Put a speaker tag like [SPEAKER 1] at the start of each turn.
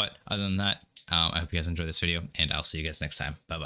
[SPEAKER 1] But other than that, um, I hope you guys enjoyed this video, and I'll see you guys next time. Bye bye.